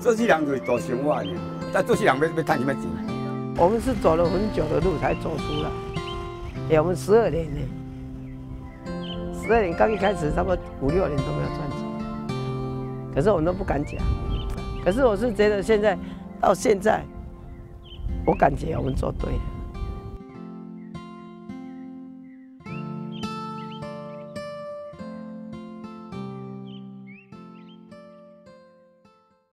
做这人就是做生活呢，但做这人要要赚什么钱？我们是走了很久的路才做出来，哎，我们十二年呢，十二年刚一开始，差不多五六年都没有赚钱，可是我们都不敢讲。可是我是觉得现在到现在，我感觉我们做对了。